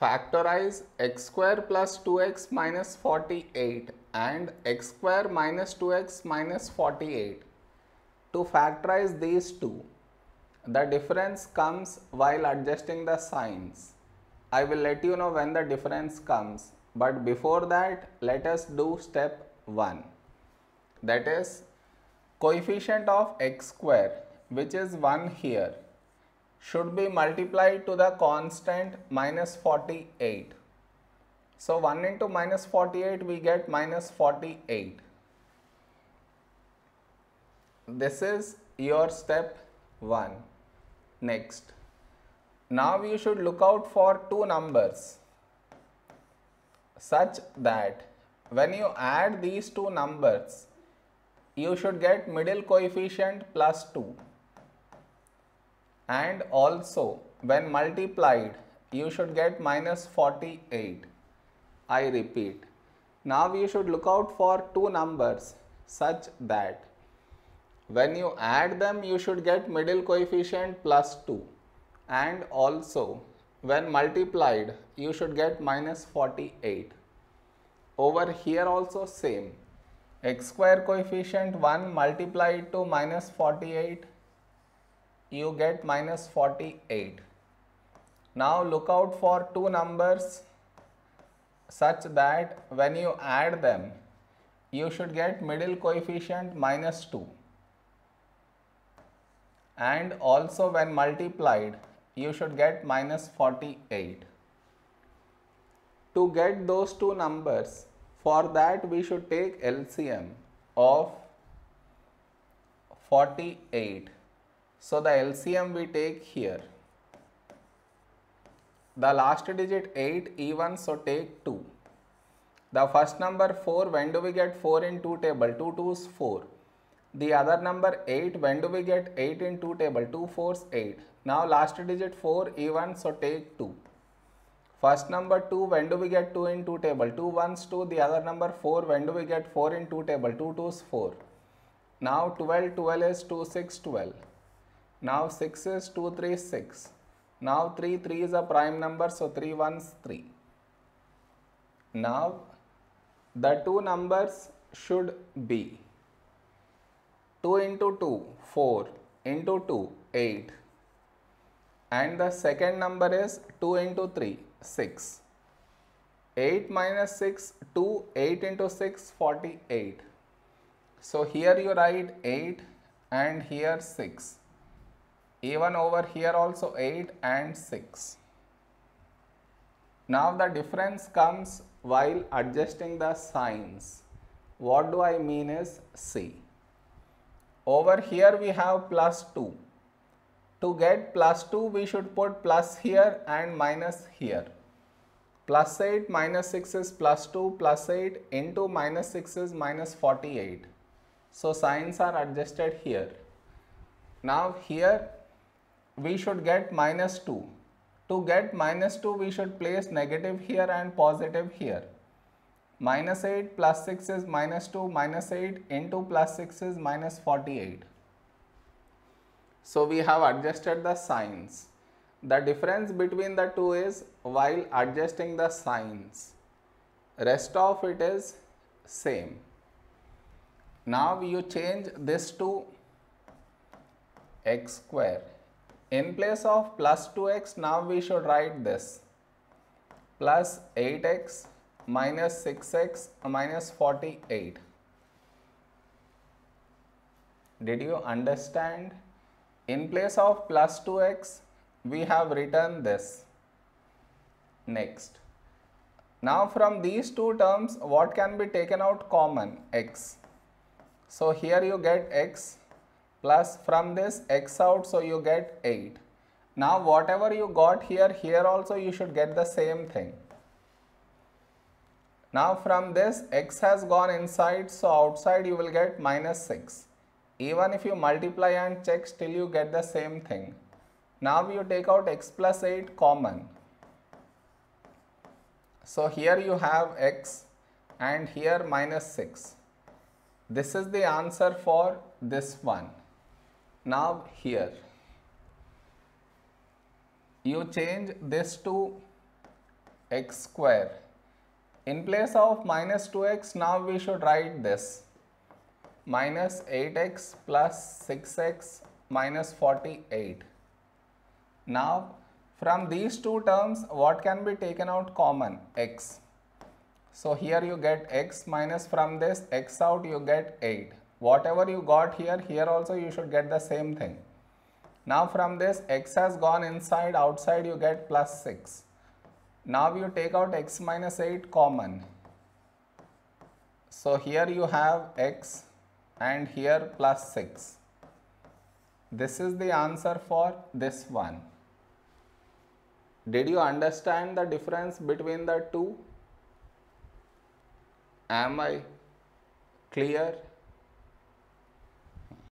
Factorize x square plus 2x minus 48 and x square minus 2x minus 48. To factorize these two, the difference comes while adjusting the signs. I will let you know when the difference comes but before that let us do step 1 that is coefficient of x square which is 1 here should be multiplied to the constant minus 48. So 1 into minus 48 we get minus 48. This is your step 1. Next. Now you should look out for two numbers such that when you add these two numbers you should get middle coefficient plus 2 and also when multiplied you should get minus 48 I repeat now you should look out for two numbers such that when you add them you should get middle coefficient plus 2 and also when multiplied you should get minus 48 over here also same. X square coefficient 1 multiplied to minus 48 you get minus 48. Now look out for two numbers such that when you add them you should get middle coefficient minus 2 and also when multiplied you should get minus 48. To get those two numbers for that we should take LCM of 48 so the LCM we take here. The last digit 8 even so take 2. The first number 4 when do we get 4 in 2 table 2 2 is 4. The other number 8 when do we get 8 in 2 table 2 4 is 8. Now last digit 4 even so take 2. First number 2 when do we get 2 in 2 table 2 1's 2 the other number 4 when do we get 4 in 2 table 2 2's 4. Now 12 12 is 2 6 12. Now 6 is 2, 3, 6. Now 3, 3 is a prime number, so 3 1's 3. Now the two numbers should be 2 into 2, 4 into 2, 8. And the second number is 2 into 3, 6. 8 minus 6, 2, 8 into 6, 48. So here you write 8 and here 6 even over here also 8 and 6. Now the difference comes while adjusting the signs. What do I mean is see. Over here we have plus 2. To get plus 2 we should put plus here and minus here. Plus 8 minus 6 is plus 2 plus 8 into minus 6 is minus 48. So signs are adjusted here. Now here we should get minus 2. To get minus 2 we should place negative here and positive here. Minus 8 plus 6 is minus 2 minus 8 into plus 6 is minus 48. So we have adjusted the signs. The difference between the two is while adjusting the signs. Rest of it is same. Now you change this to x square in place of plus 2x, now we should write this plus 8x minus 6x minus 48. Did you understand? In place of plus 2x, we have written this. Next. Now from these two terms, what can be taken out common? x. So here you get x plus from this x out so you get 8. Now whatever you got here, here also you should get the same thing. Now from this x has gone inside so outside you will get minus 6. Even if you multiply and check still you get the same thing. Now you take out x plus 8 common. So here you have x and here minus 6. This is the answer for this one. Now here you change this to x square. In place of minus 2x, now we should write this minus 8x plus 6x minus 48. Now, from these two terms, what can be taken out common? x. So, here you get x minus from this x out you get 8. Whatever you got here, here also you should get the same thing. Now from this x has gone inside, outside you get plus 6. Now you take out x minus 8 common. So here you have x and here plus 6. This is the answer for this one. Did you understand the difference between the two? Am I clear?